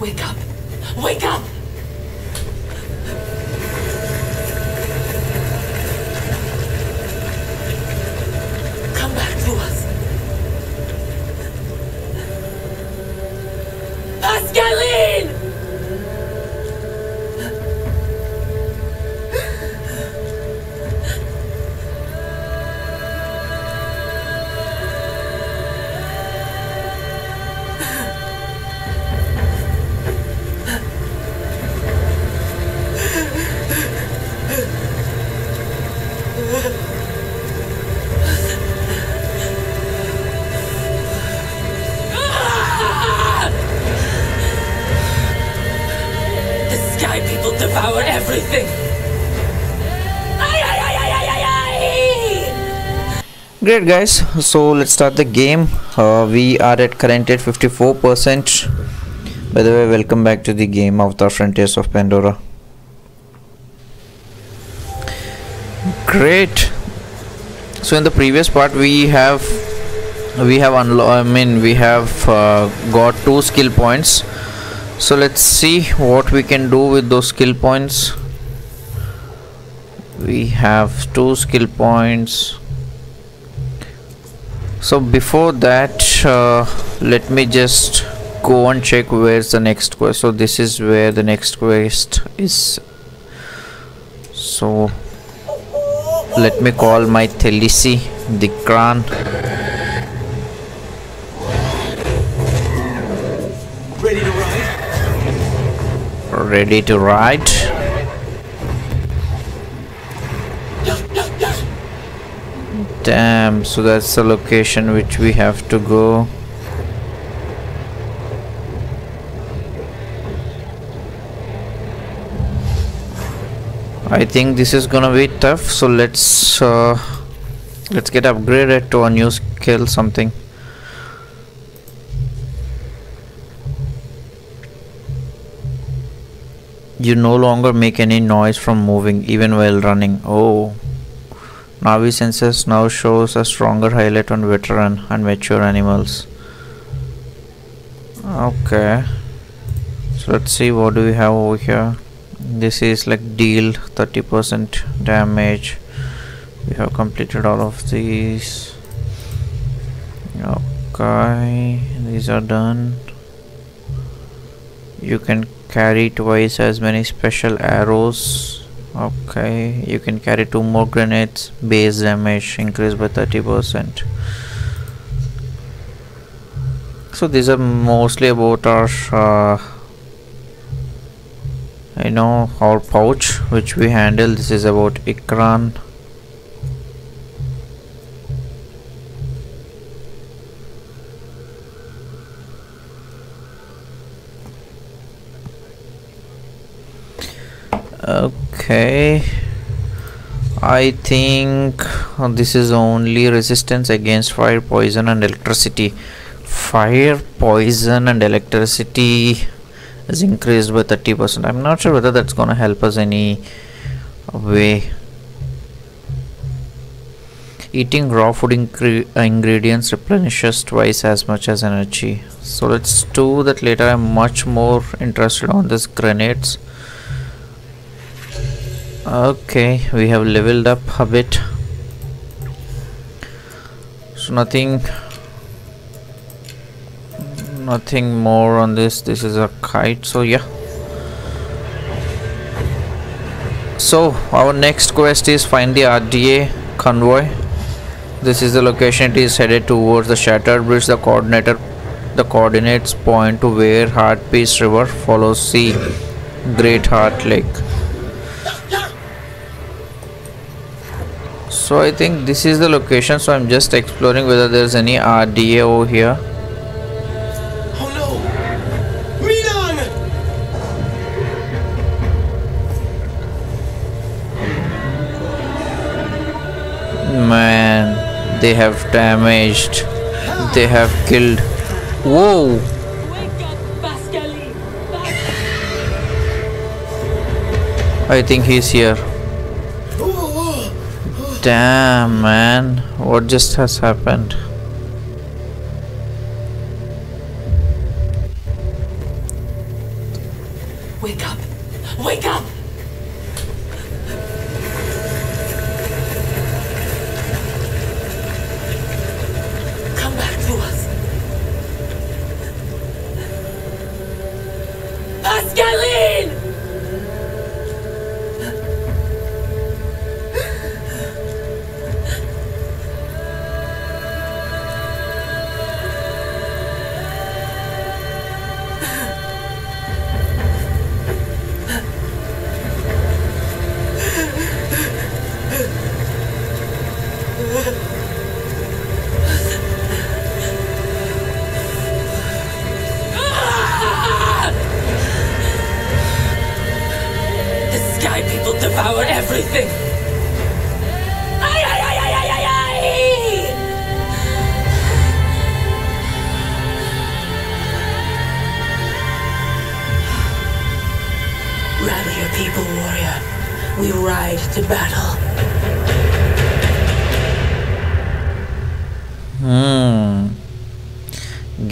Wake up! Wake up! Great guys, so let's start the game. Uh, we are at current at 54%. By the way, welcome back to the game of the Frontiers of Pandora. Great. So in the previous part we have we have I mean we have uh, got two skill points. So let's see what we can do with those skill points. We have two skill points so before that uh, let me just go and check where's the next quest. So this is where the next quest is. So let me call my Thelisi the Kran Ready to ride? ready to ride damn so that's the location which we have to go. I think this is gonna be tough so let's uh, let's get upgraded to a new skill something. You no longer make any noise from moving even while running. Oh Na'vi senses now shows a stronger highlight on veteran and mature animals. Okay. So let's see what do we have over here. This is like deal 30% damage. We have completed all of these. Okay, these are done. You can carry twice as many special arrows okay you can carry two more grenades. Base damage increased by 30 percent. So these are mostly about our uh, you know our pouch which we handle. This is about ikran okay. I think uh, this is only resistance against fire poison and electricity. Fire poison and electricity is increased by 30% I'm not sure whether that's gonna help us any way. Eating raw food ingre ingredients replenishes twice as much as energy. So let's do that later. I'm much more interested on this grenades okay we have leveled up a bit. So nothing nothing more on this. This is a kite so yeah. So our next quest is find the RDA convoy. This is the location it is headed towards the shattered bridge. The coordinator the coordinates point to where Heart Peace River follows sea Great Heart Lake so I think this is the location so I'm just exploring whether there's any RDA over here Oh no! Milan! man they have damaged they have killed whoa Wake up, Pascaline! I think he's here damn man. What just has happened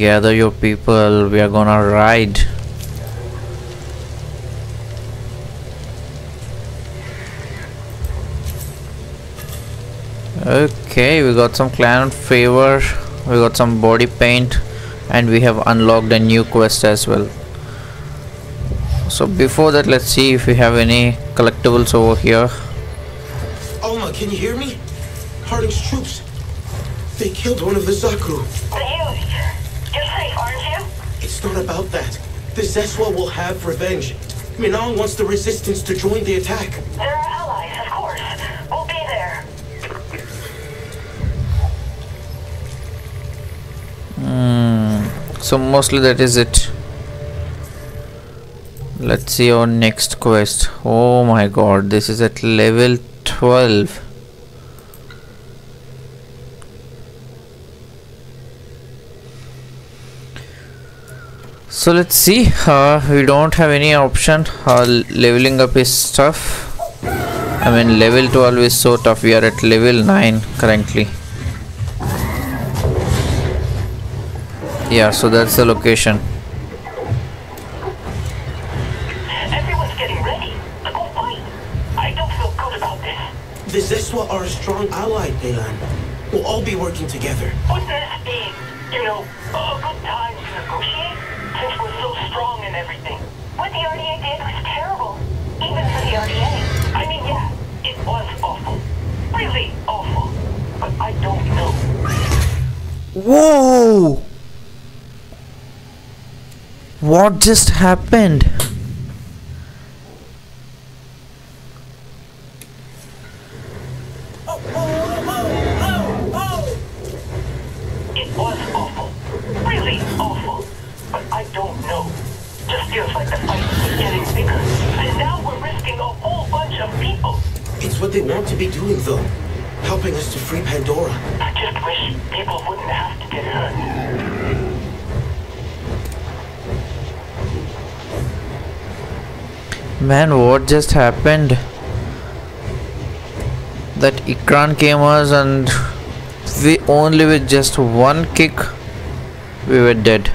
Gather your people. We are gonna ride. Okay, we got some clan favor. We got some body paint, and we have unlocked a new quest as well. So before that, let's see if we have any collectibles over here. Alma, can you hear me? Harding's troops. They killed one of the Zaku. The youth. You're safe, aren't you? It's not about that. The Zeswa will have revenge. Minong wants the resistance to join the attack. They're allies, of course. We'll be there. Hmm. So mostly that is it. Let's see our next quest. Oh my god, this is at level 12. So let's see. Uh, we don't have any option. Uh, leveling up is tough. I mean, level 12 is so tough. We are at level 9 currently. Yeah, so that's the location. Be doing, though. Helping us to free Pandora. I just wish people wouldn't have to get hurt. Man, what just happened? That Ikran came us and we only with just one kick we were dead.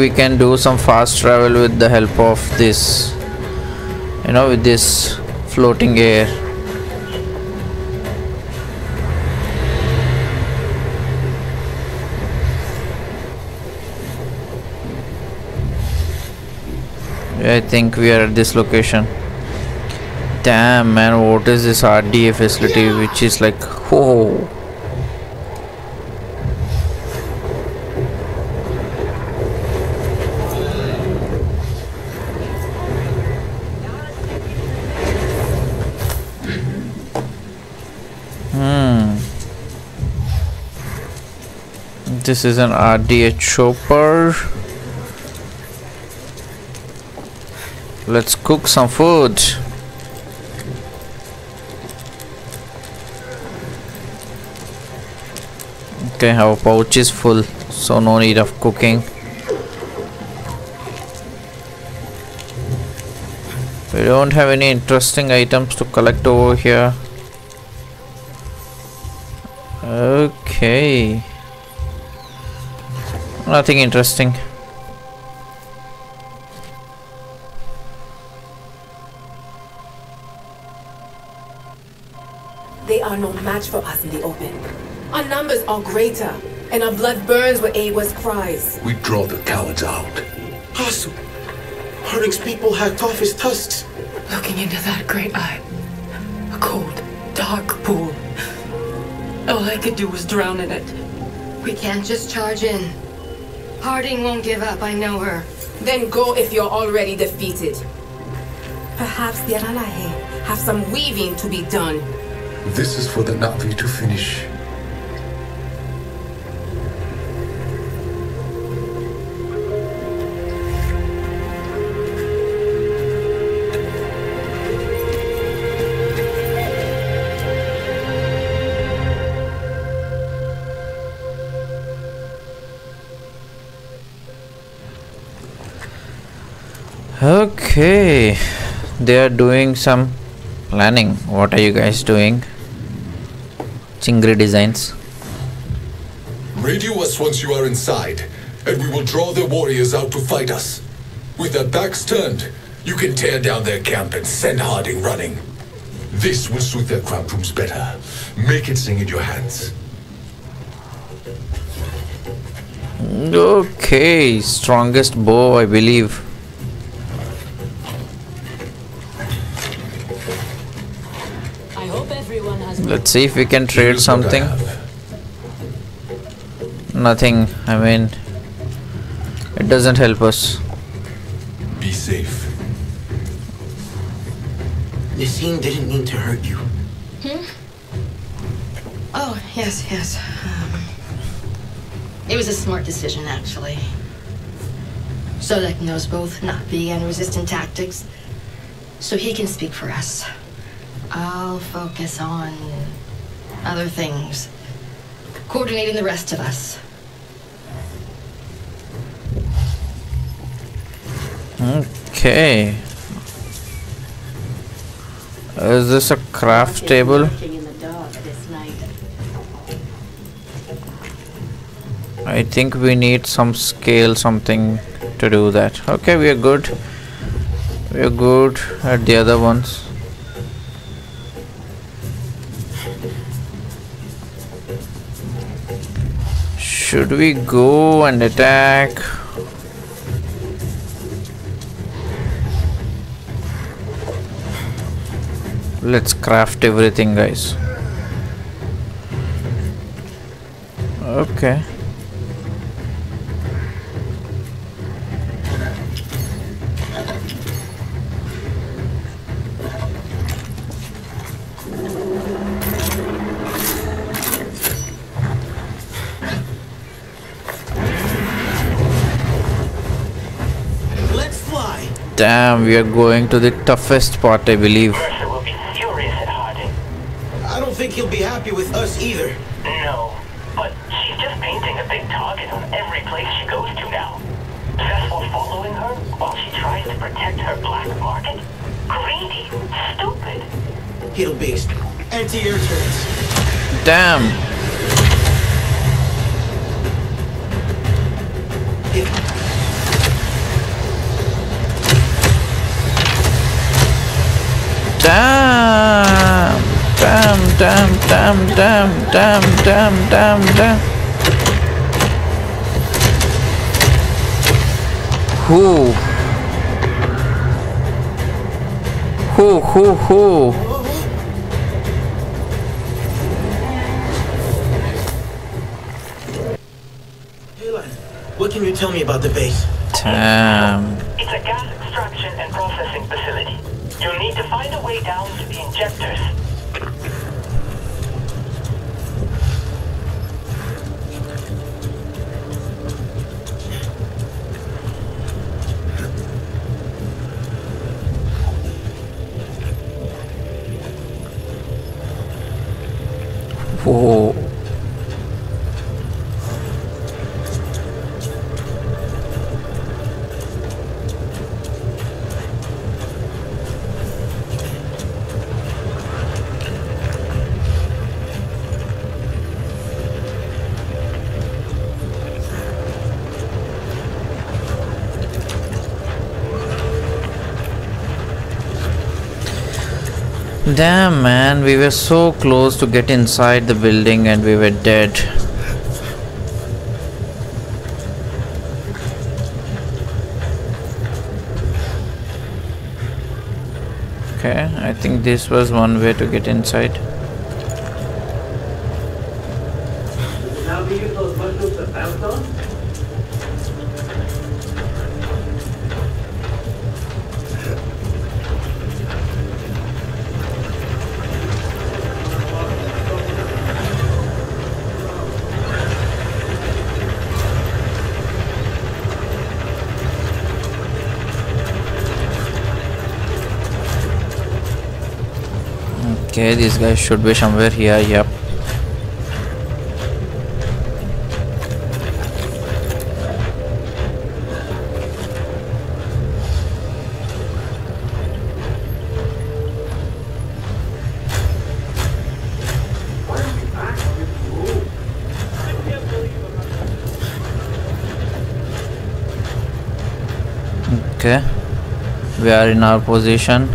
We can do some fast travel with the help of this. You know, with this floating air. I think we are at this location. Damn man, what is this RDA facility which is like oh This is an RDA chopper. Let's cook some food. Okay, our pouch is full, so no need of cooking. We don't have any interesting items to collect over here. Okay. Nothing interesting. They are no match for us in the open. Our numbers are greater, and our blood burns with Eywa's cries. We draw the cowards out. Hasu, Harding's people hacked off his tusks. Looking into that great eye. A cold, dark pool. All I could do was drown in it. We can't just charge in. Harding won't give up, I know her. Then go if you're already defeated. Perhaps the Aranahe have some weaving to be done. This is for the Na'vi to finish. They are doing some planning. What are you guys doing? Chingri designs. Radio us once you are inside, and we will draw their warriors out to fight us. With their backs turned, you can tear down their camp and send Harding running. This will suit their cramped rooms better. Make it sing in your hands. Okay, strongest bow, I believe. Let's see if we can trade Here's what I something. Nothing. I mean, it doesn't help us. Be safe. Nisine didn't mean to hurt you. Hmm? Oh, yes, yes. Um, it was a smart decision, actually. Solek knows both Na'vi and resistant tactics, so he can speak for us. I'll focus on other things, coordinating the rest of us. Okay. Is this a craft table? I think we need some scale, something to do that. Okay, we are good. We are good at the other ones. Should we go and attack? Let's craft everything, guys. Okay. Damn, we are going to the toughest part, I believe. Mercer will be furious at Harding. I don't think he'll be happy with us either. No, but she's just painting a big target on every place she goes to now. Cecil following her while she tries to protect her black market? Greedy, stupid. It'll be ex- anti-air turrets. Damn. Damn. Damn, damn, damn, damn, damn, damn, damn, damn. Who? Who, who, who? Aloy, what can you tell me about the base? Damn. It's a gas extraction and processing facility. You'll need to find a way down to the injectors. Damn man, we were so close to get inside the building and we were dead. Okay, I think this was one way to get inside. Okay, these guys should be somewhere here, yep. Okay, we are in our position.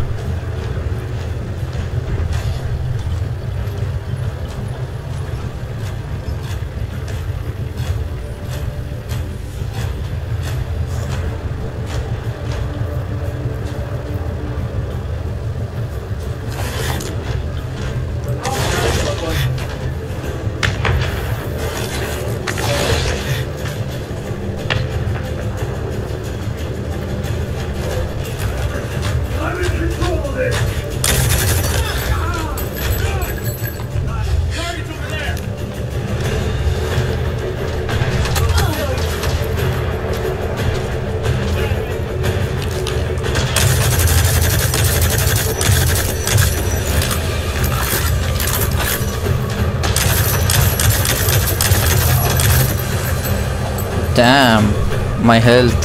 Health.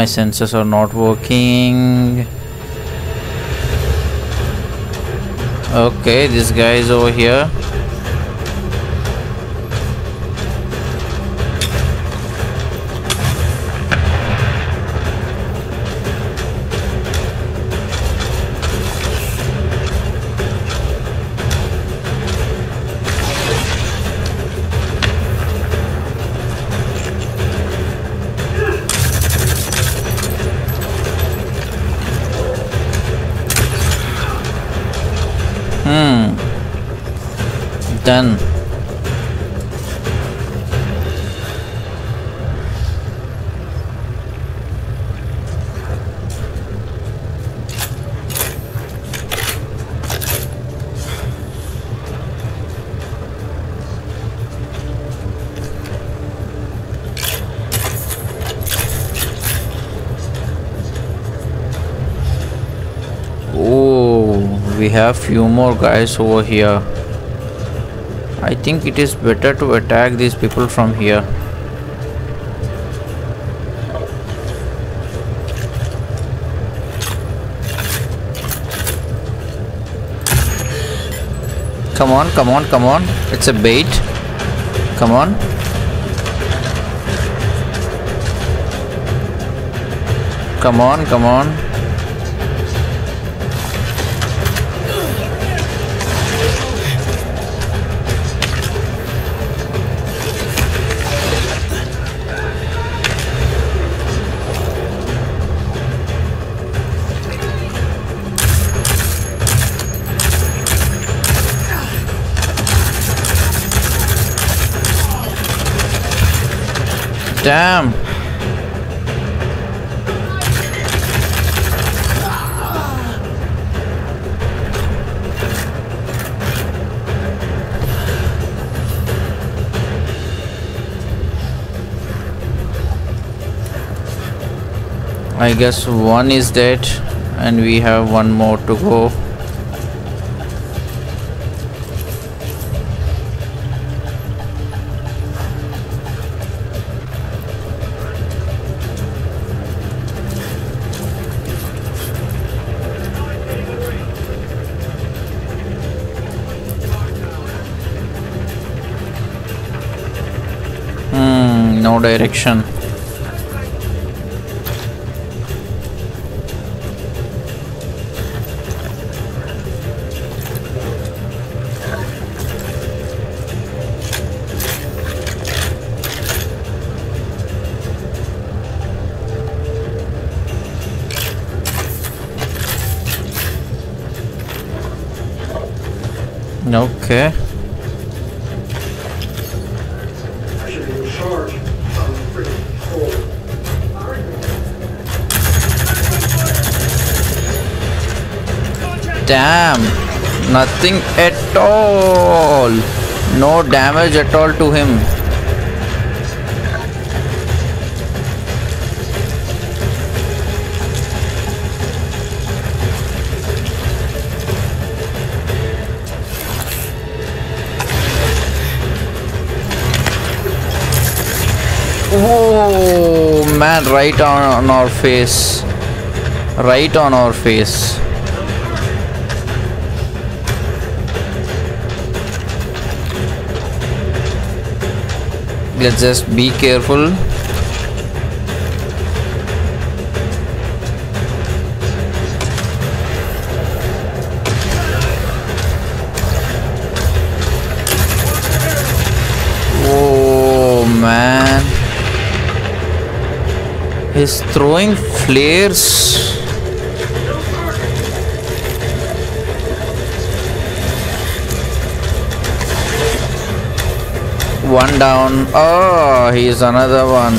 My sensors are not working. Okay, this guy is over here. Oh, we have few more guys over here. I think it is better to attack these people from here. Come on, come on, come on. It's a bait. Come on. Come on, come on. Damn. I guess one is dead and we have one more to go. Damn. Nothing at all. No damage at all to him. Whoa, man, right on, on our face. Right on our face. Let's just be careful. Oh man. He's throwing flares. One down. Oh, he's another one.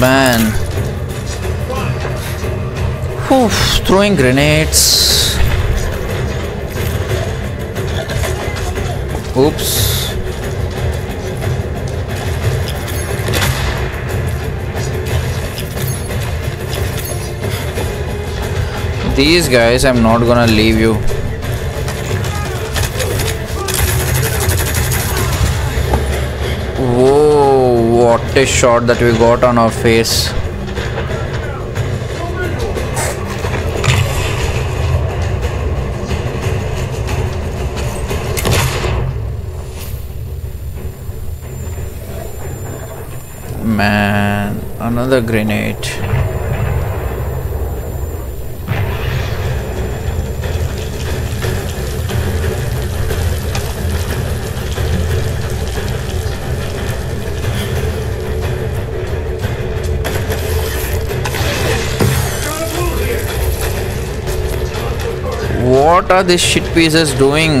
Man. Oof, throwing grenades. Oops. These guys, I'm not gonna leave you. Whoa, what a shot that we got on our face. Man, another grenade. Are these shit pieces doing?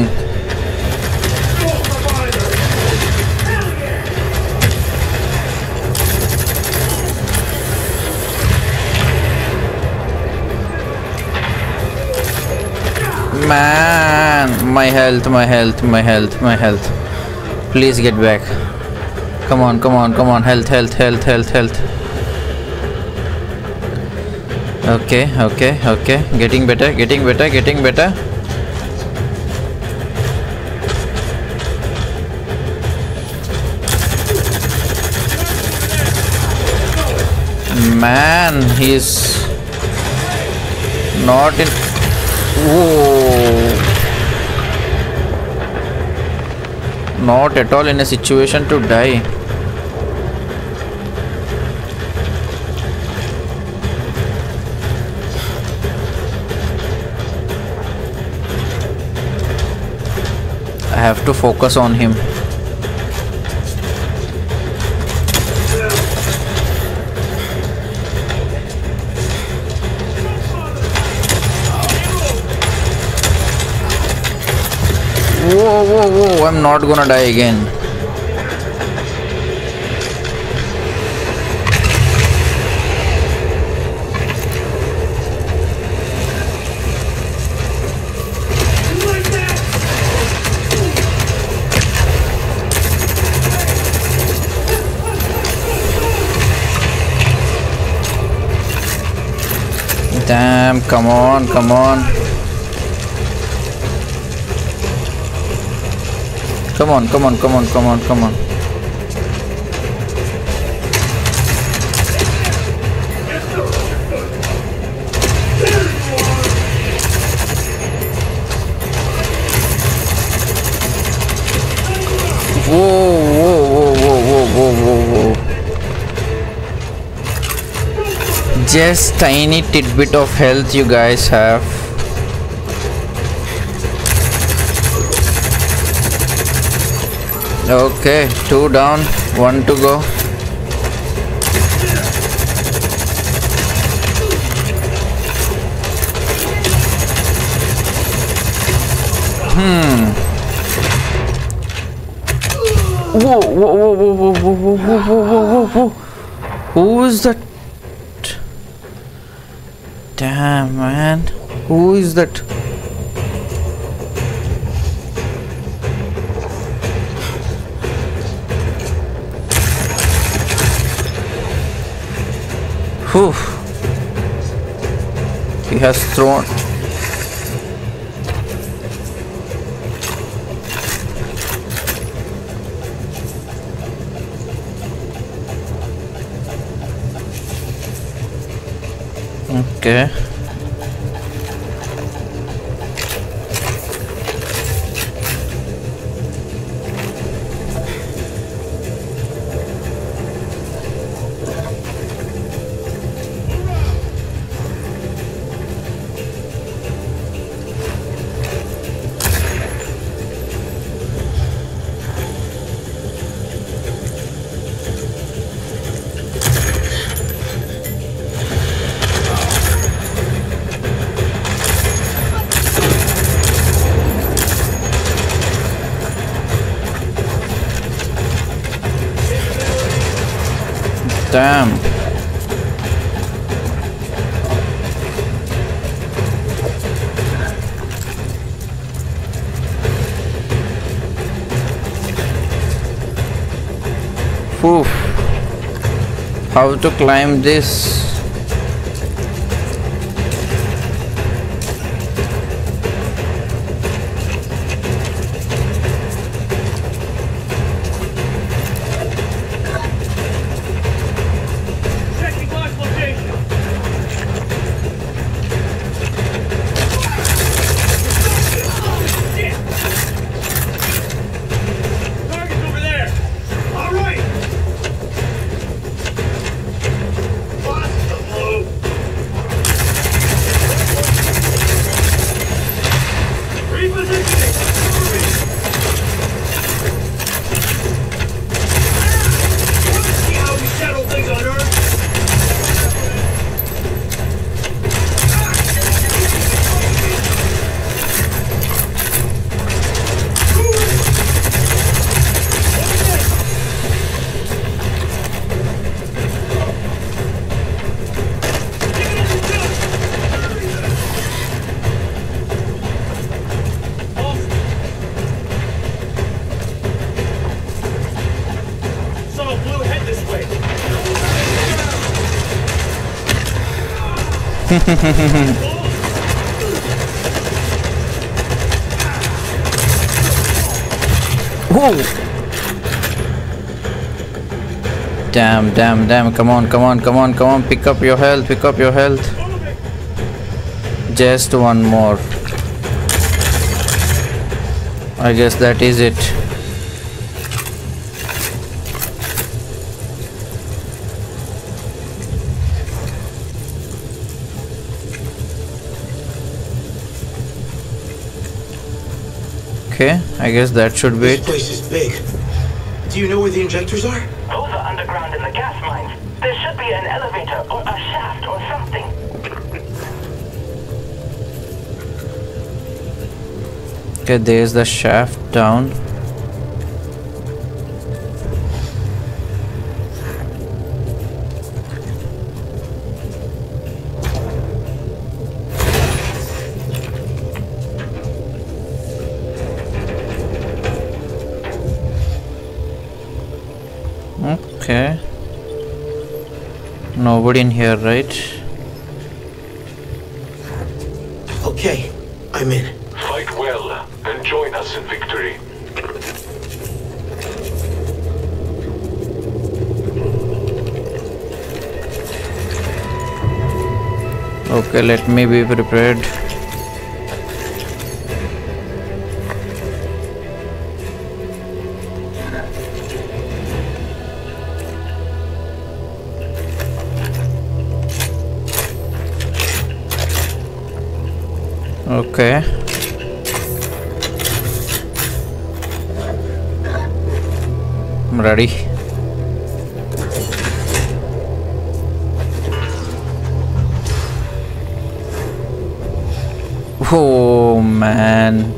Man, my health, my health, my health, my health. Please get back. Come on, come on, come on. Health, health, health, health, health. Okay, okay, okay. Getting better, getting better, getting better. Man, he's not in. Whoa. Not at all in a situation to die. I have to focus on him. Whoa, whoa, whoa, I'm not gonna die again. Damn, come on, come on. Come on, come on, come on, come on, come on. Whoa, whoa, whoa, whoa, whoa, whoa, whoa, whoa. Just tiny tidbit of health you guys have. Okay, two down, one to go. Hmm. Whoa, whoa, whoa, whoa, whoa, whoa, whoa, whoa, whoa, whoa, whoa. Who is that? Damn, man. Who is that? Whew. He has thrown. Okay. To climb this? Whoa! Damn, damn, damn. Come on, come on, come on, come on. Pick up your health, pick up your health. Just one more. I guess that is it. Okay, I guess that should be This it. place is big. Do you know where the injectors are? Those are underground in the gas mines. There should be an elevator or a shaft or something. Okay, there's the shaft down. Nobody in here, right? Okay, I'm in. Fight well and join us in victory. Okay, let me be prepared. Okay. I'm ready. Oh man.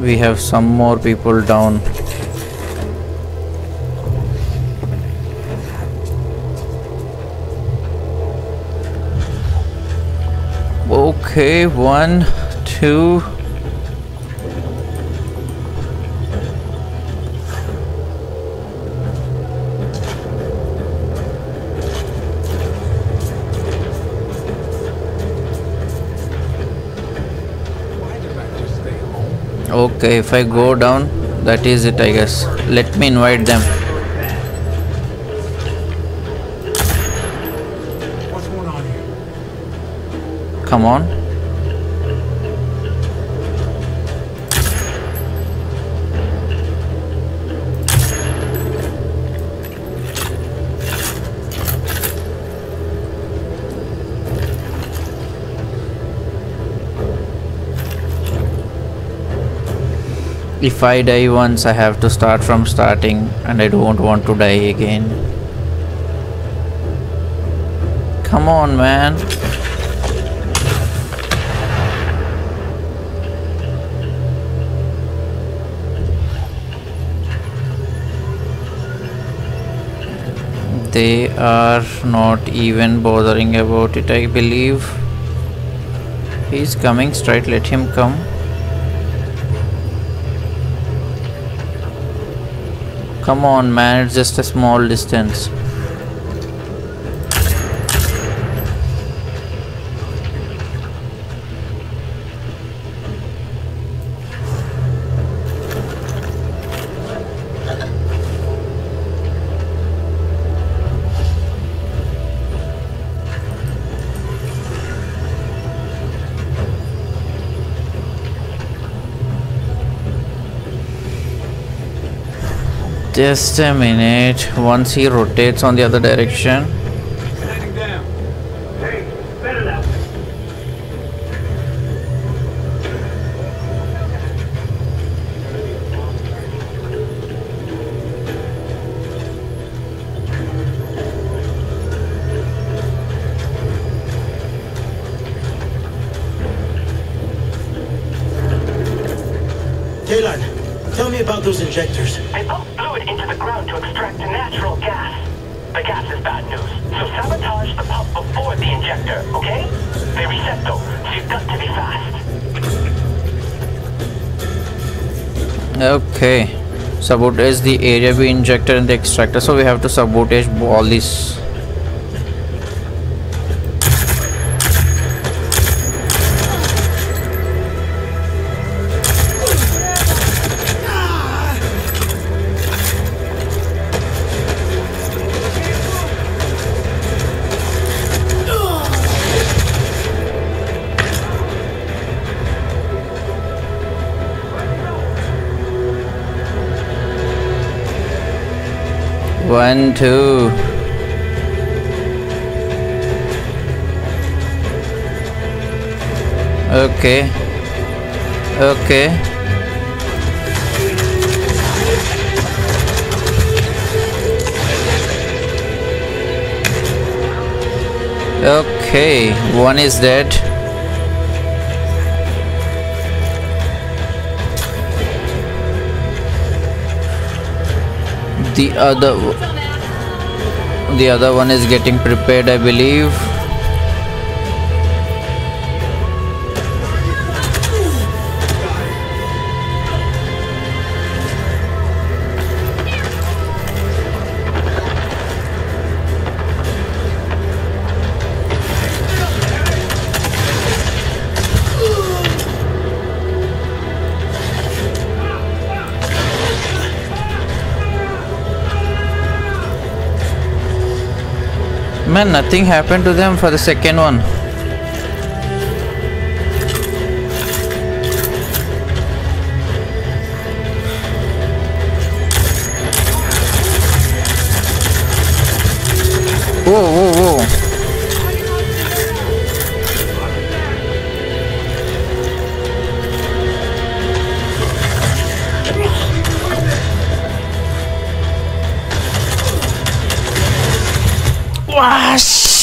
We have some more people down. Okay, one, two. Okay, if I go down, that is it, I guess. Let me invite them. If I die once, I have to start from starting, and I don't want to die again. Come on, man. They are not even bothering about it, I believe. He's coming straight, let him come. Come on, man, it's just a small distance. Just a minute. Once he rotates on the other direction. Sabotage the area we injected in the extractor. So we have to sabotage all these. One, two. Okay. Okay. Okay, one is dead. The other the other one is getting prepared, I believe. Man, nothing happened to them for the second one.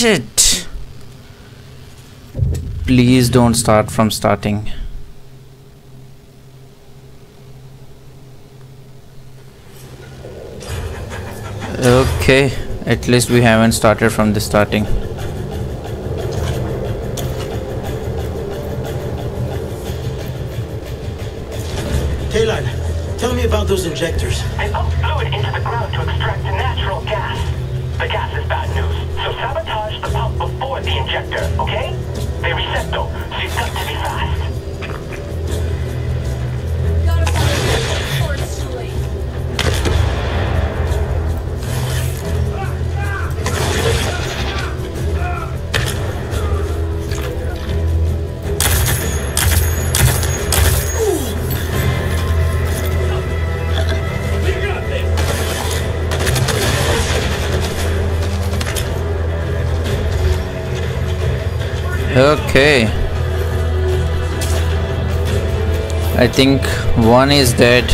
Shit. Please don't start from starting. Okay, at least we haven't started from the starting. Think one is dead.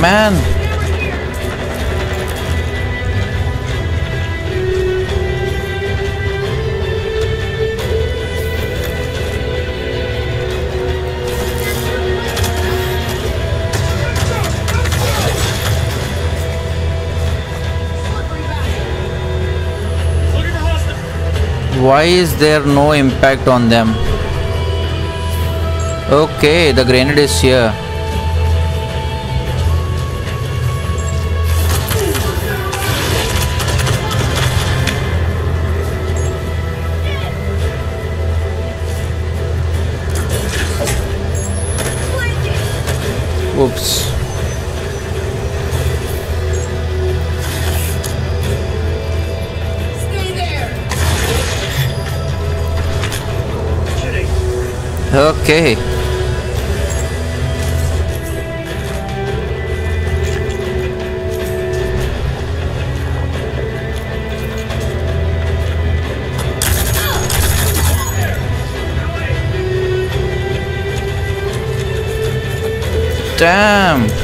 Man. Why is there no impact on them? Okay, the grenade is here. Oops. Okay. Damn.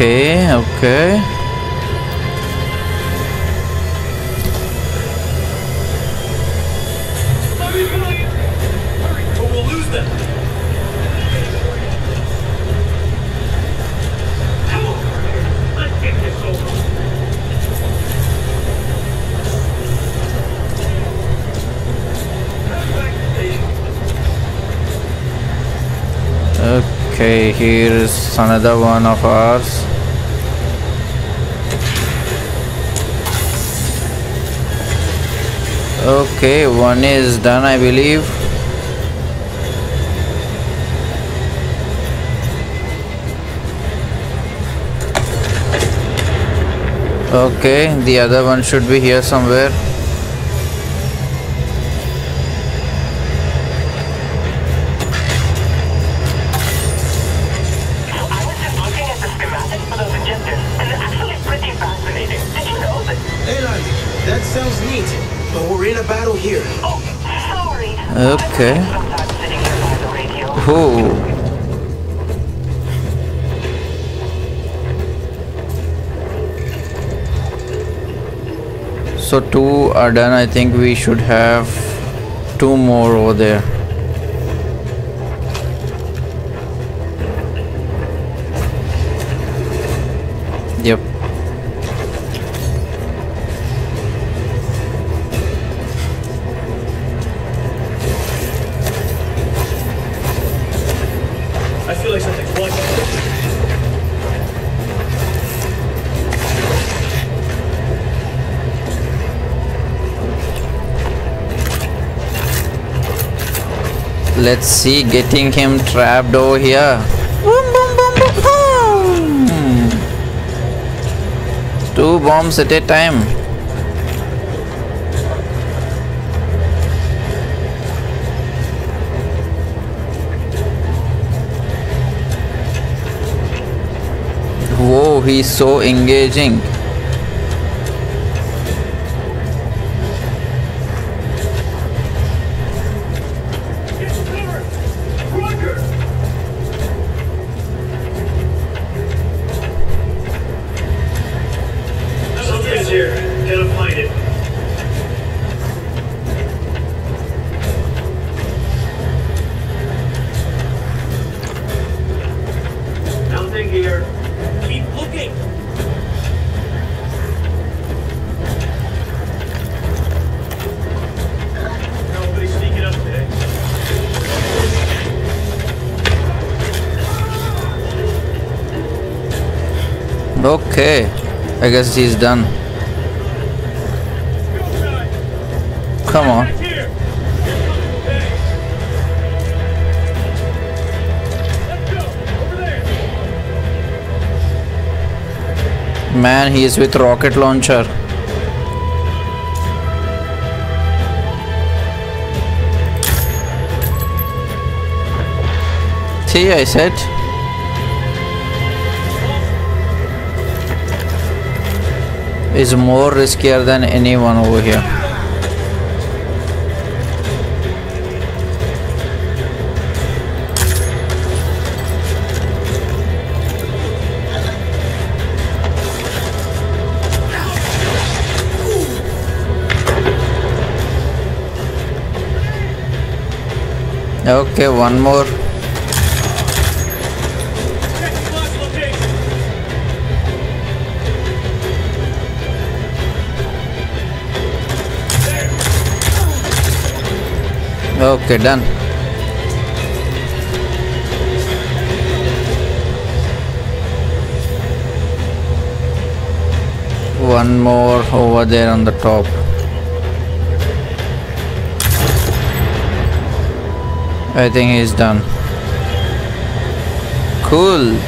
Back okay. Okay, here's another one of ours. Okay, one is done, I believe. Okay, the other one should be here somewhere. Okay. Oh, so two are done. I think we should have two more over there. Let's see, getting him trapped over here. Boom, boom, boom, boom, boom. Hmm. Two bombs at a time. Whoa, he's so engaging. Okay, I guess he's done. Come on. Man, he is with rocket launcher. See, I said. Is more riskier than anyone over here. Okay, one more. Okay, done. One more over there on the top. I think he's done. Cool.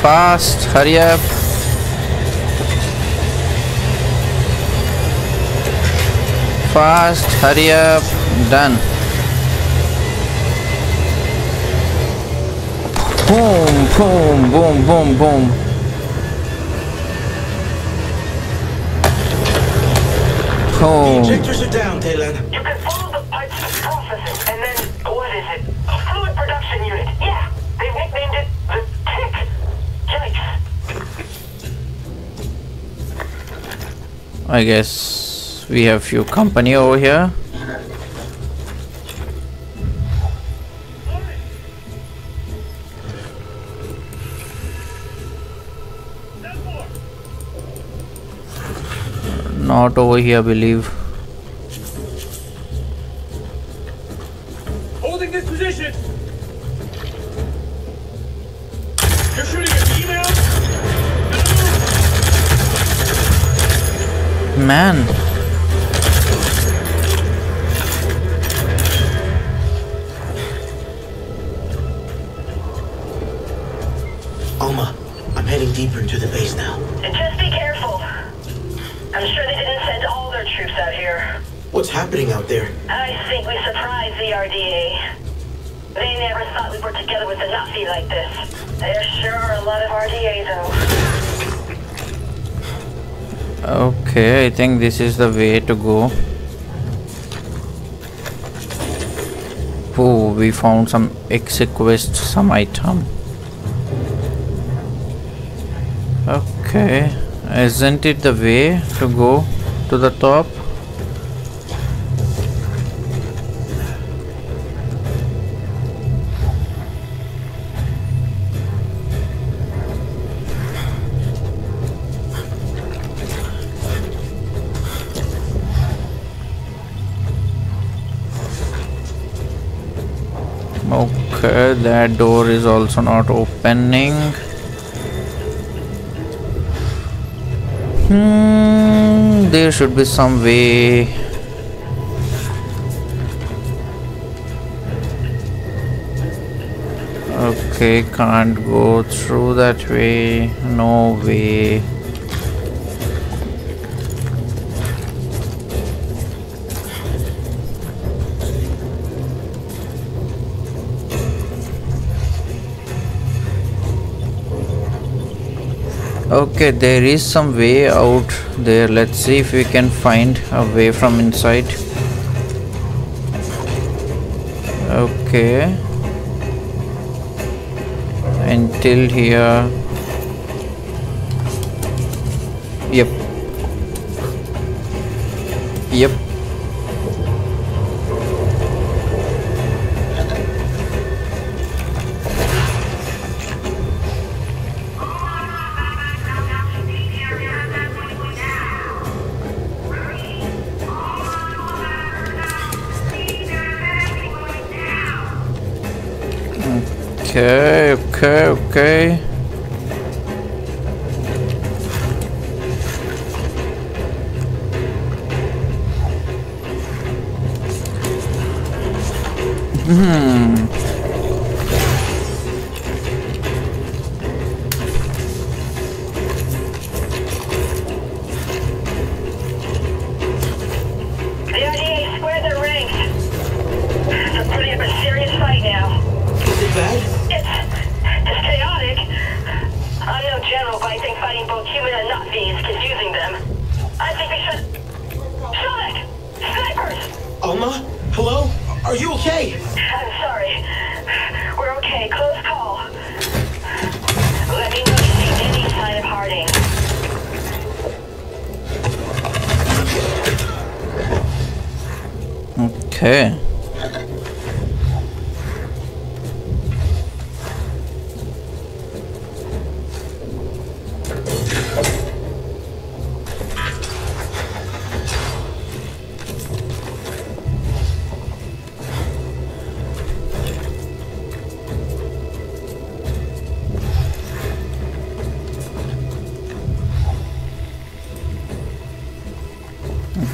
Fast, hurry up. Fast, hurry up. Done. Boom, boom, boom, boom, boom. Boom. Injectors are down, Taylor. You can follow the pipes to process it, and then, what is it? A fluid production unit. Yeah, they nicknamed it the Tick. Yikes. I guess we have few company over here. Not over here, I believe. This is the way to go. Oh, we found some exit quest, some item. Okay, isn't it the way to go to the top? Okay, that door is also not opening. Hmm, there should be some way. Okay, can't go through that way. No way. Okay, there is some way out there. Let's see if we can find a way from inside. Okay. Until here.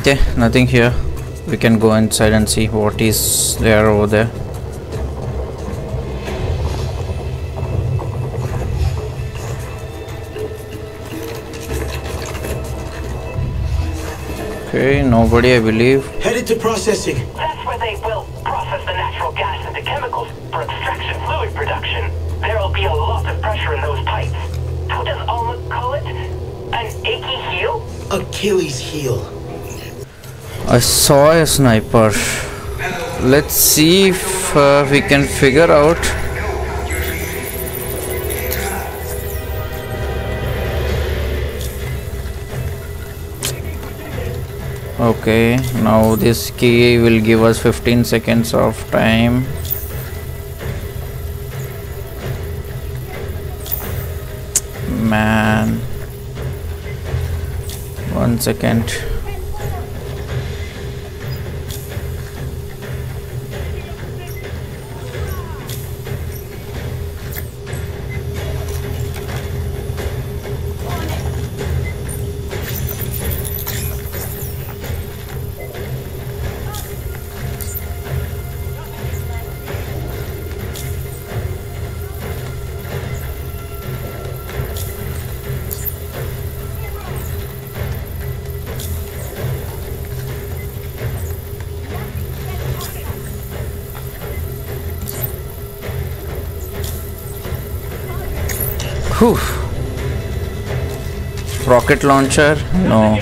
Okay, nothing here. We can go inside and see what is there over there. Okay, nobody I believe. Headed to processing. That's where they will process the natural gas into chemicals for extraction fluid production. There'll be a lot of pressure in those pipes. How does Alma call it? An achy heel? Achilles heel. I saw a sniper. Let's see if uh, we can figure out. Okay, now this key will give us 15 seconds of time. Man. One second. Rocket launcher? No.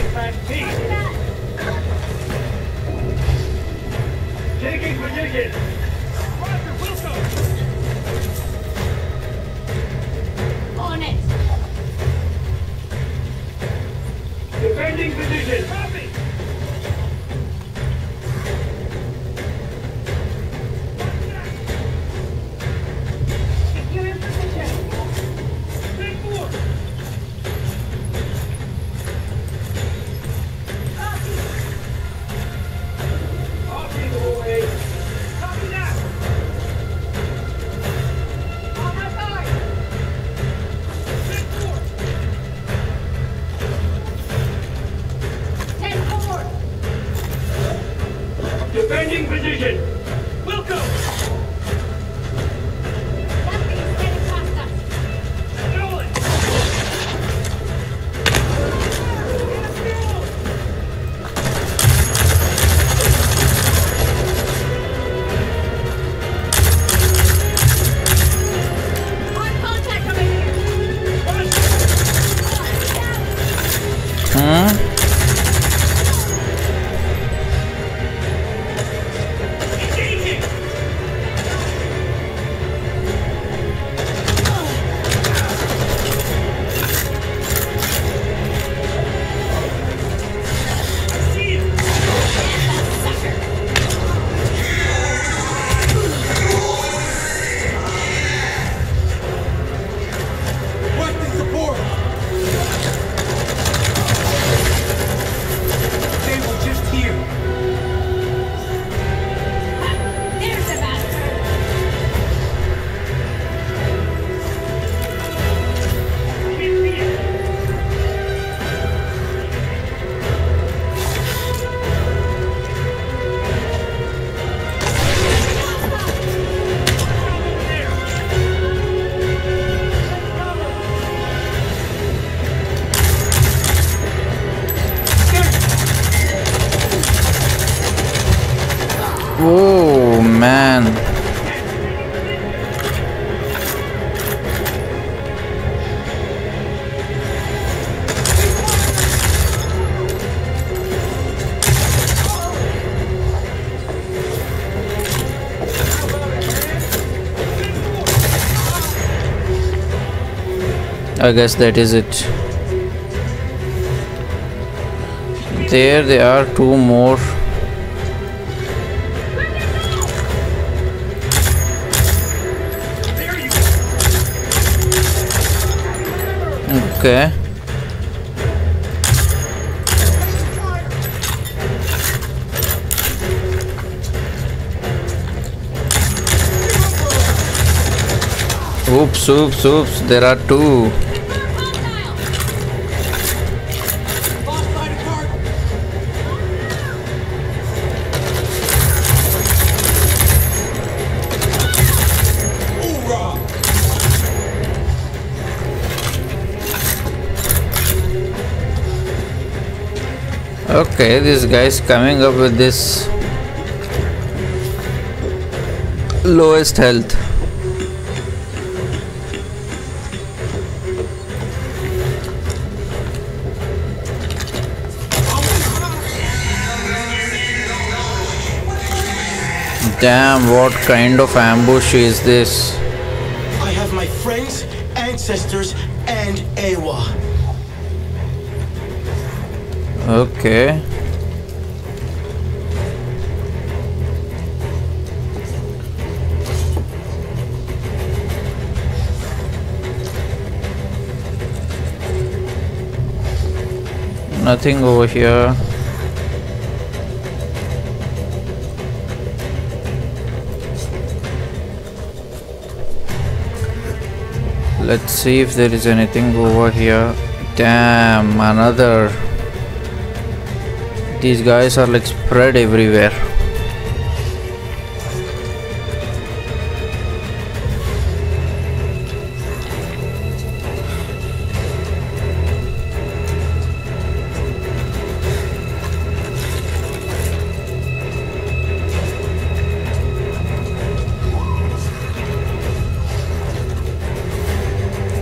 I guess that is it. There they are two more Okay. Oops, oops, oops, there are two. Okay, this guy's coming up with this lowest health. Damn, what kind of ambush is this? I have my friends, ancestors, and Eywa. Okay. Nothing over here. Let's see if there is anything over here. Damn, another. These guys are like spread everywhere.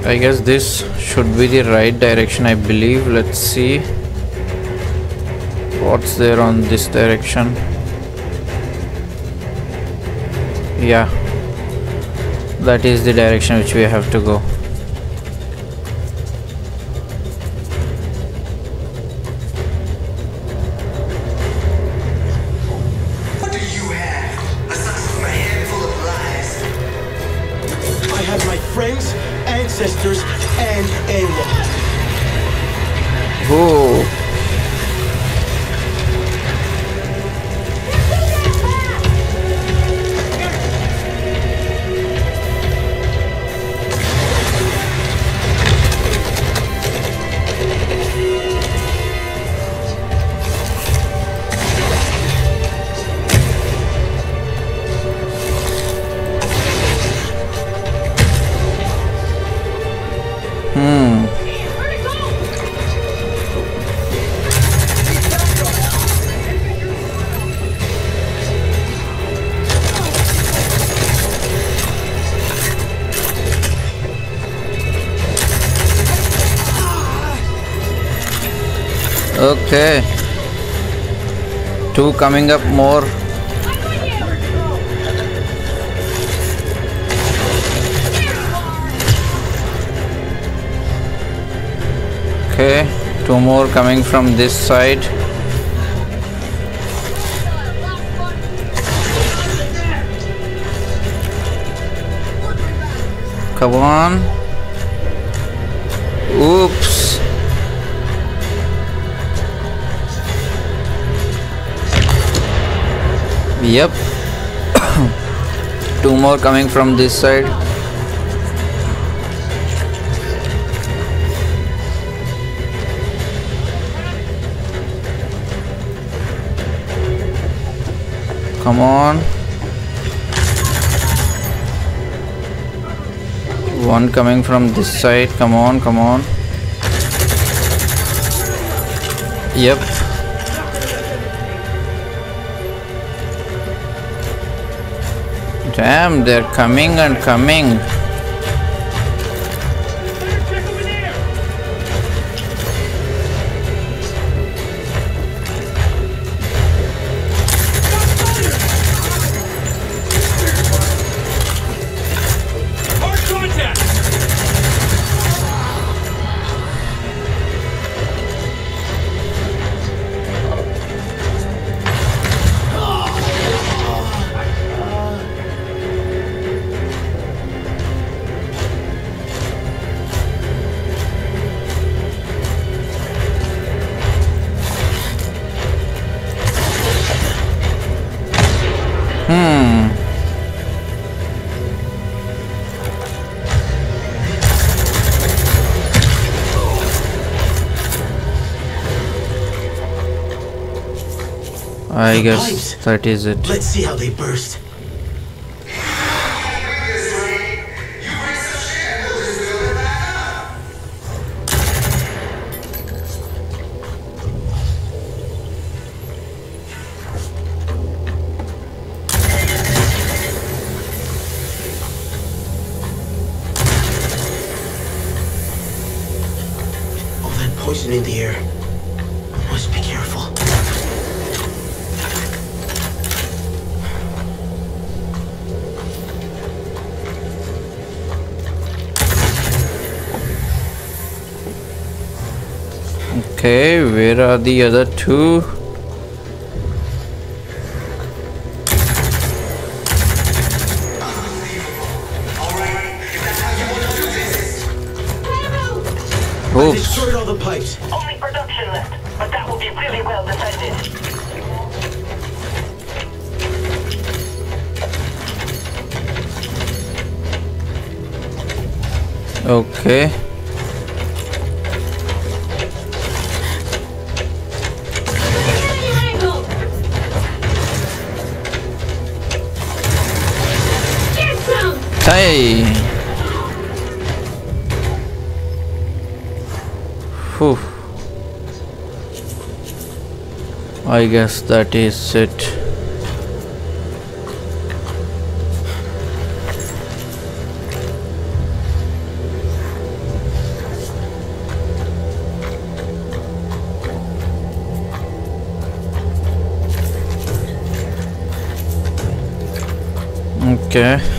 I guess this should be the right direction I believe let's see what's there on this direction. Yeah. That is the direction which we have to go Two coming up more. Okay, two more coming from this side. Come on. Yep. two more coming from this side. Come on. One coming from this side. Come on, come on. Yep. Damn, they're coming and coming. I guess pipes. that is it. Let's see how they burst. Are the other two? Oops. destroyed all the pipes. Only production left, but that will be really well defended. Okay. Hey! Whew. I guess that is it. Okay.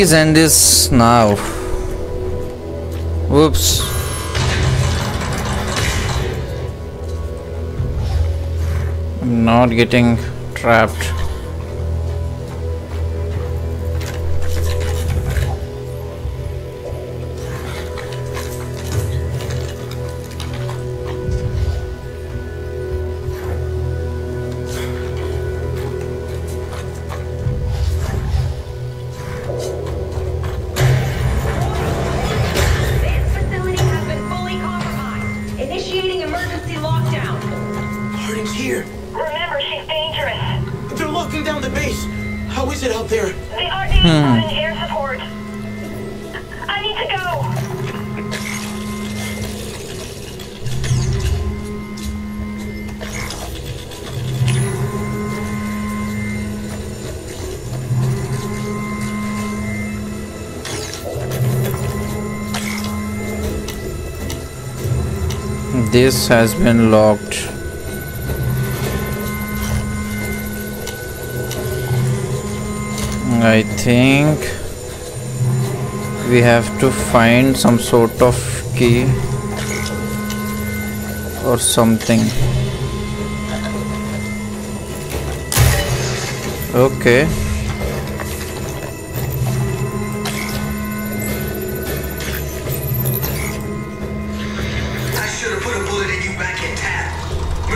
Please end this now. Whoops. I'm not getting trapped. Has been locked. I think we have to find some sort of key or something. Okay.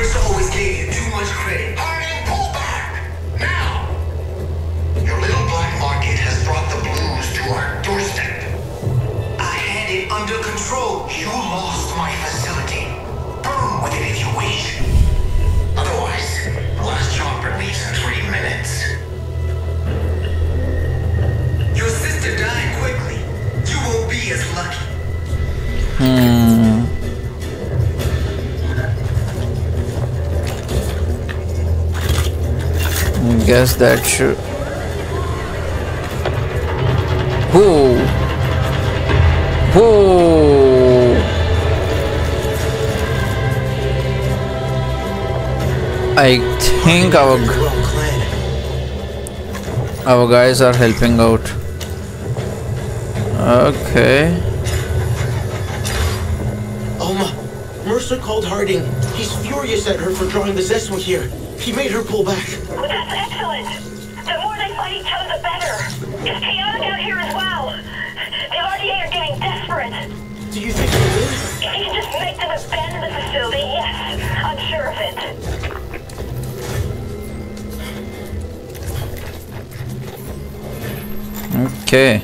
Mercer always gave you too much credit. Guess that should. Whoa. Whoa. I think our our guys are helping out. Okay. Alma, Mercer called Harding. He's furious at her for drawing the Zeswa here. He made her pull back. Okay.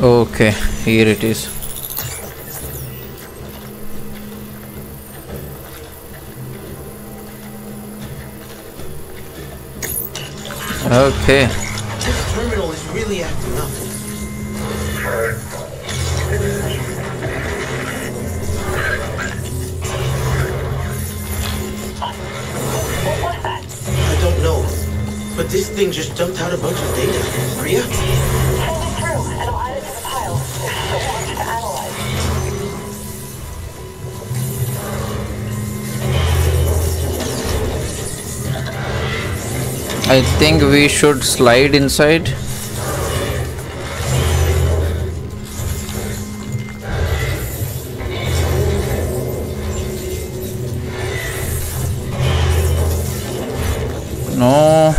Okay, here it is. Okay. I think we should slide inside. No.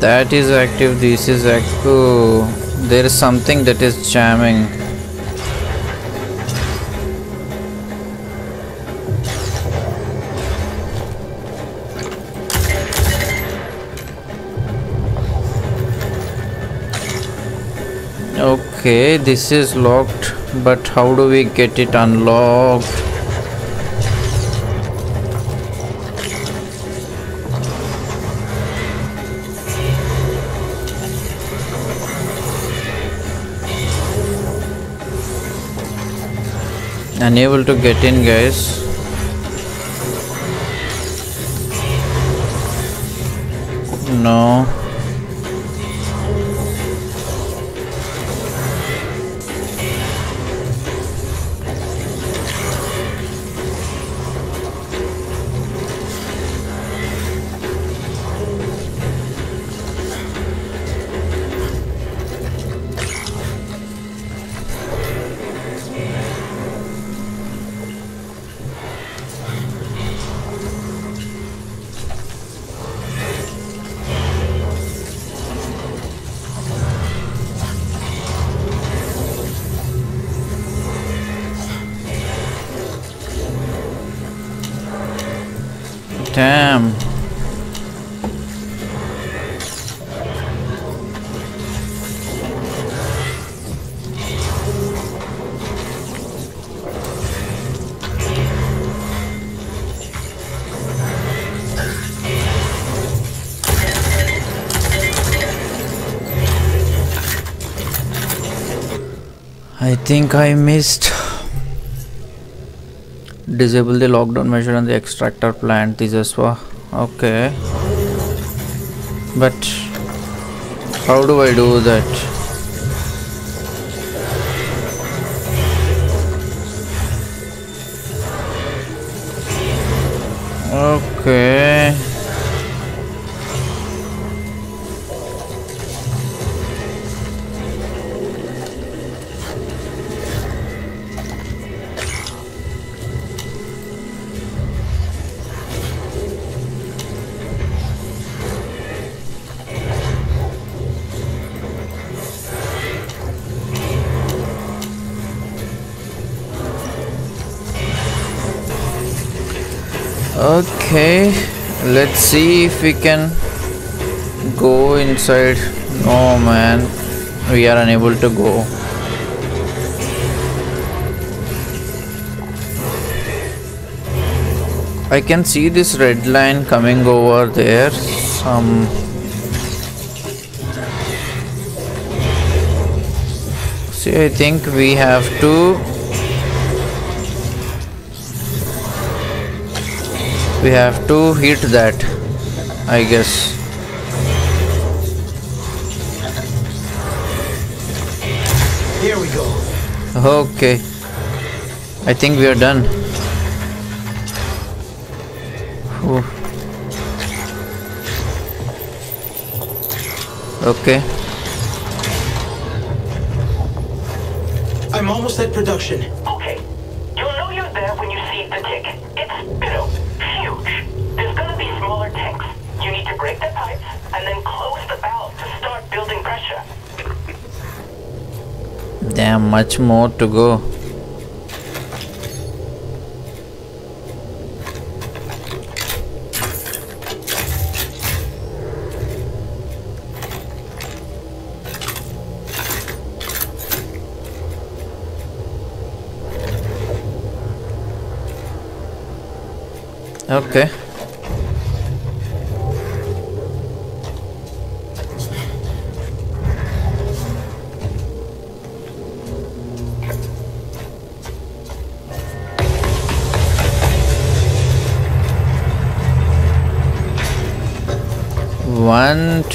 That is active, this is active. There is something that is jamming. Okay, this is locked, but how do we get it unlocked? Unable to get in, guys. No. Think I missed. Disable the lockdown measure on the extractor plant Tejaswa okay. But how do I do that? Okay we can go inside. No man. We are unable to go. I can see this red line coming over there. Some see I think we have to we have to hit that I guess Here we go. okay I think we are done Whew. okay I'm almost at production. Damn much more to go. Okay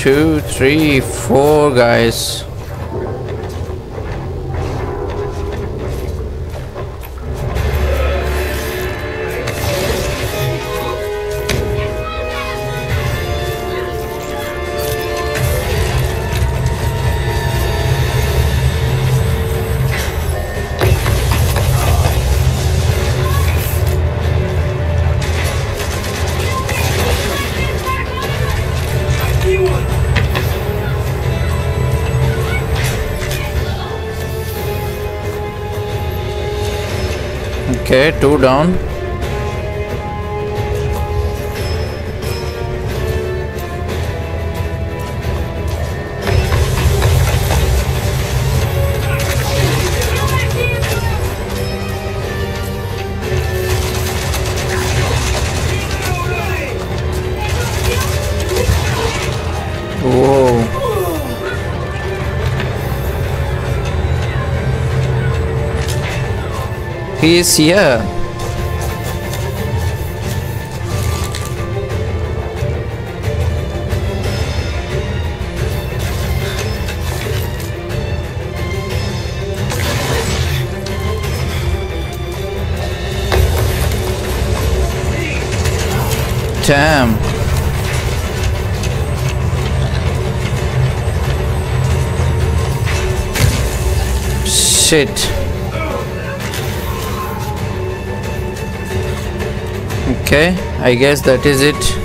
two, three, four guys. Two down. He is here. Damn. Shit. Okay, I guess that is it.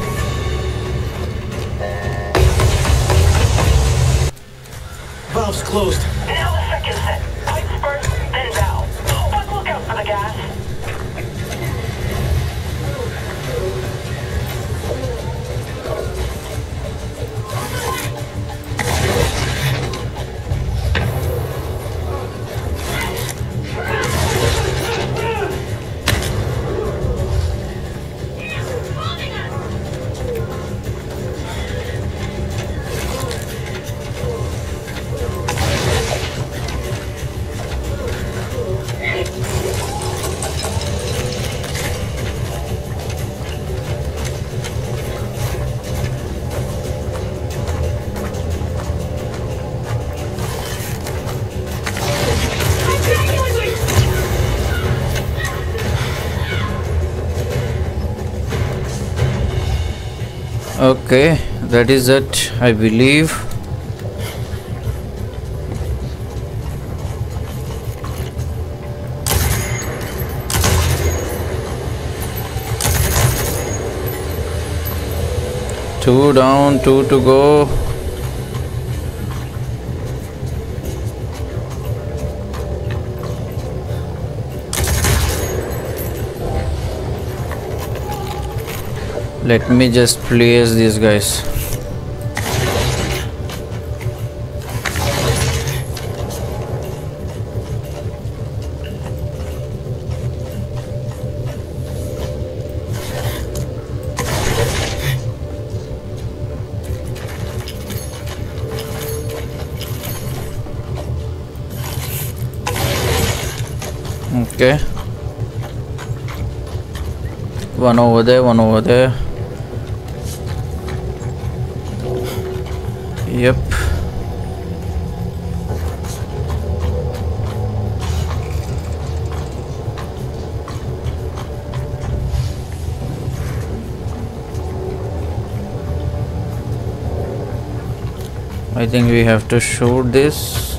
That is it, I believe. Two down, two to go. Let me just place these guys. One over there, one over there. Yep. I think we have to shoot this.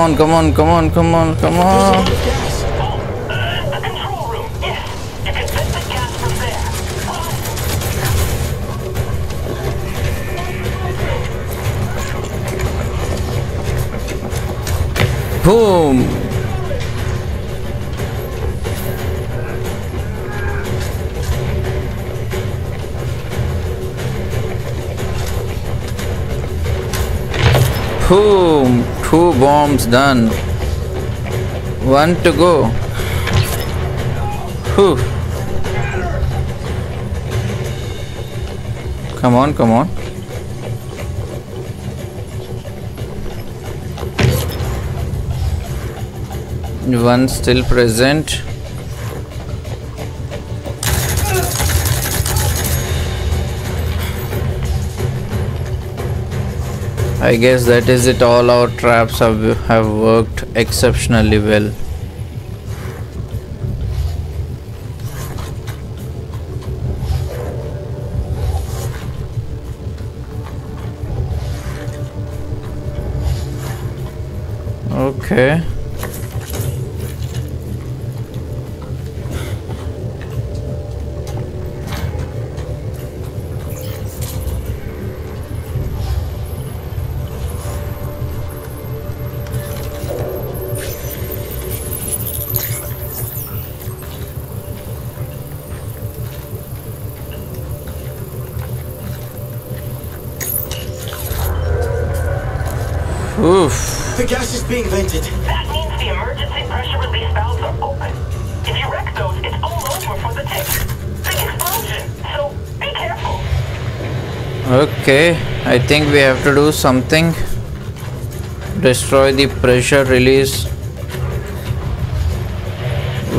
On, come on, come on, come on, come on. Boom. Boom. Two bombs done. One to go. Whew. Come on, come on. One still present. I guess that is it. All our traps have, have worked exceptionally well. Oof. The gas is being vented. That means the emergency pressure release valves are open. If you wreck those, it's all over for the tank. Big explosion, so be careful. Okay, I think we have to do something. Destroy the pressure release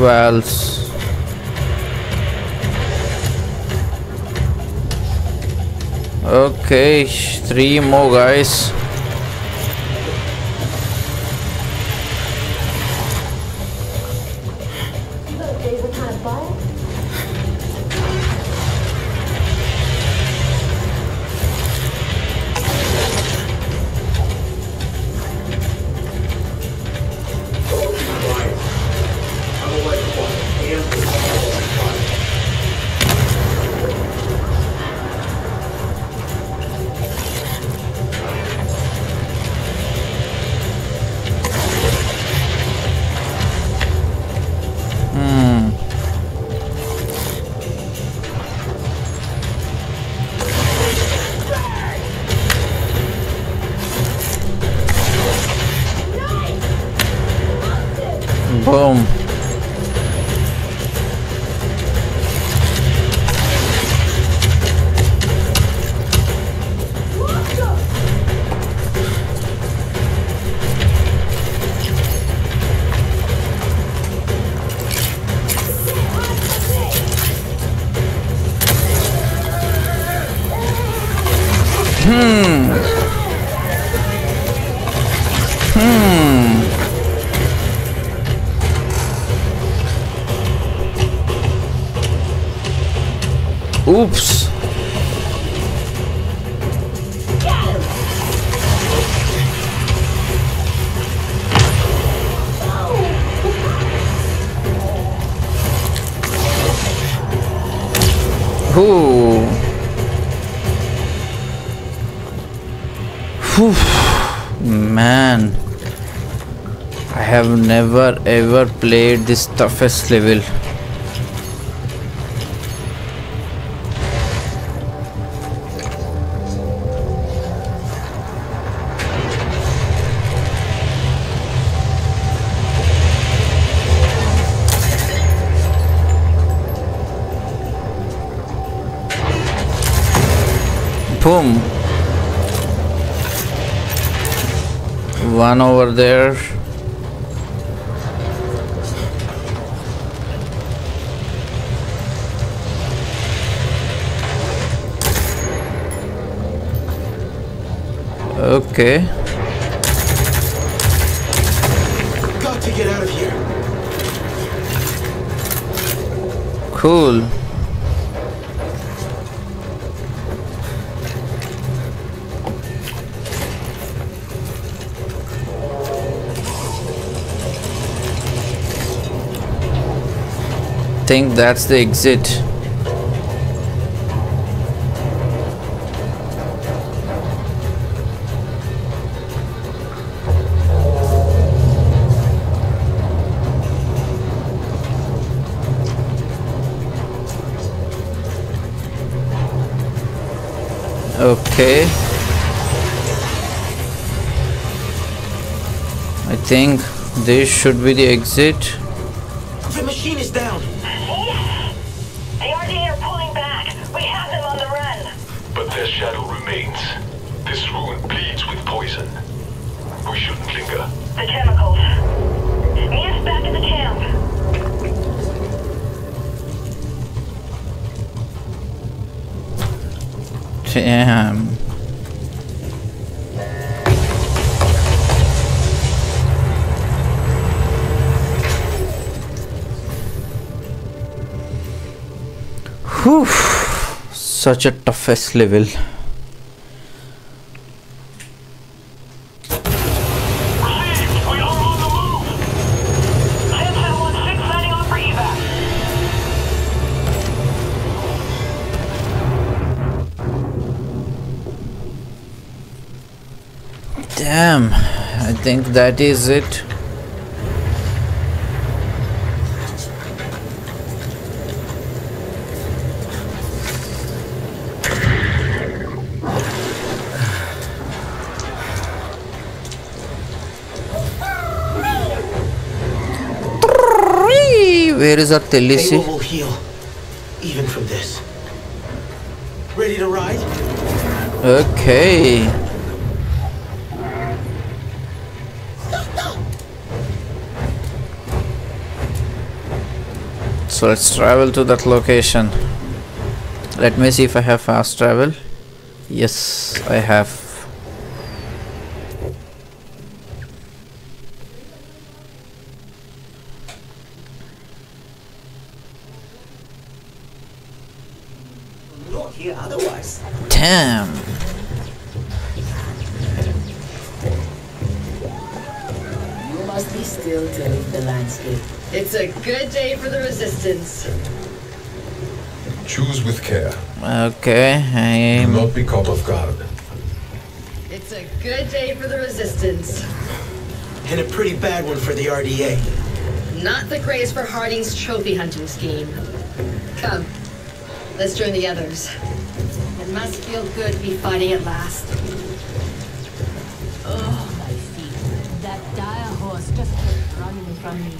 valves. Okay, three more guys. Never ever played this toughest level. Boom. One over there. Okay. Got to get out of here. Cool. Think that's the exit. Okay. I think this should be the exit. The machine is down. Such a toughest level. Received. We are on the move. Samson 1-6 signing off for evac. Damn. I think that is it. Okay, where is our Ava Telisi? will heal, even from this. Ready to ride? Okay. So let's travel to that location. Let me see if I have fast travel. Yes, I have. Not here otherwise. Damn. You must be still to leave the landscape. It's a good day for the resistance. Choose with care. Okay, I'm not be caught off guard. It's a good day for the resistance. And a pretty bad one for the RDA. Not the greatest for Harding's trophy hunting scheme. Come, let's join the others. It must feel good to be fighting at last. Oh, my feet. That dire horse just kept running from me.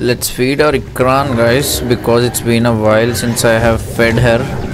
let's feed our Ikran guys because it's been a while since I have fed her.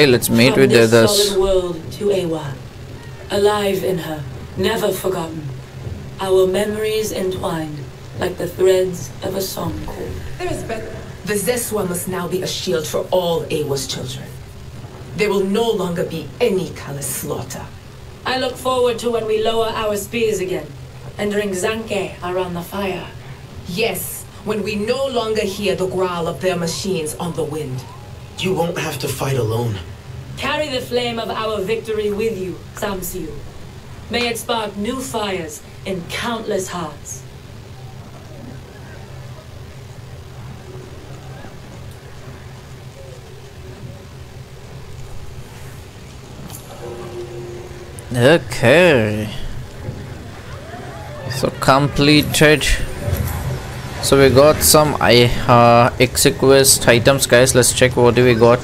Okay, let's meet From with the this others. solid world to Eywa, alive in her, never forgotten. Our memories entwined like the threads of a song cord. There is better. The Zeswa must now be a shield for all Eywa's children. There will no longer be any callous slaughter. I look forward to when we lower our spears again and drink Zanke around the fire. Yes, when we no longer hear the growl of their machines on the wind. You won't have to fight alone. Carry the flame of our victory with you, Samsiu. May it spark new fires in countless hearts. Okay. So completed. So we got some I uh, exequest items, guys. Let's check what do we got.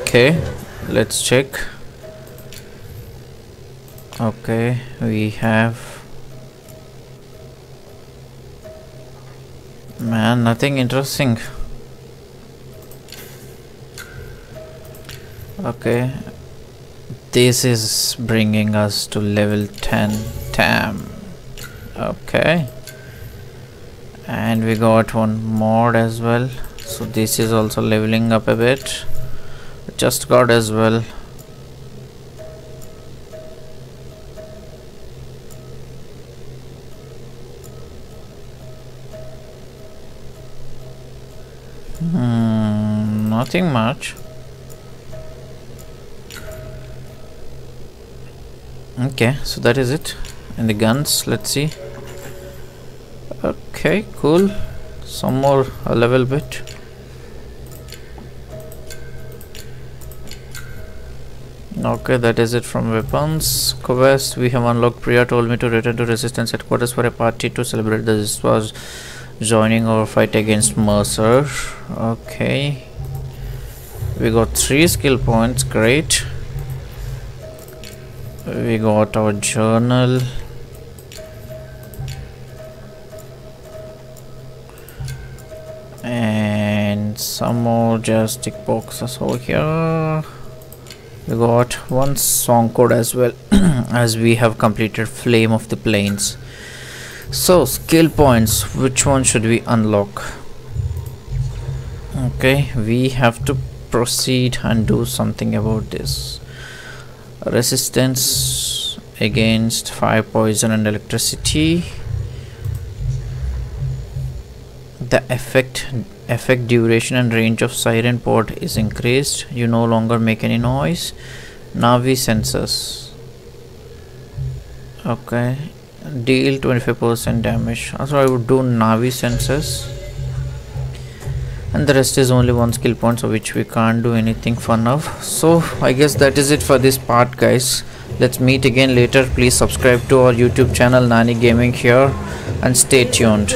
Okay, let's check. Okay, we have. Man, nothing interesting. Okay, this is bringing us to level 10 tam. Okay, and we got one mod as well. So, this is also leveling up a bit. Just got as well. Hmm, nothing much. Okay, so that is it. And the guns, let's see. Okay, cool. Some more a level bit. Okay, that is it from weapons. Quest we have unlocked. Priya told me to return to Resistance headquarters for a party to celebrate this was joining our fight against Mercer. Okay. We got three skill points, great. We got our journal. And some more just tick boxes over here. We got one song cord as well as we have completed flame of the plains. So skill points which one should we unlock? Okay we have to proceed and do something about this resistance against fire poison and electricity. The effect effect duration and range of siren port is increased. You no longer make any noise. Na'vi sensors. Okay. Deal 25% damage. Also I would do Na'vi sensors and the rest is only one skill point so which we can't do anything for now. So i guess that is it for this part guys. Let's meet again later. Please subscribe to our youtube channel nani gaming here. And stay tuned.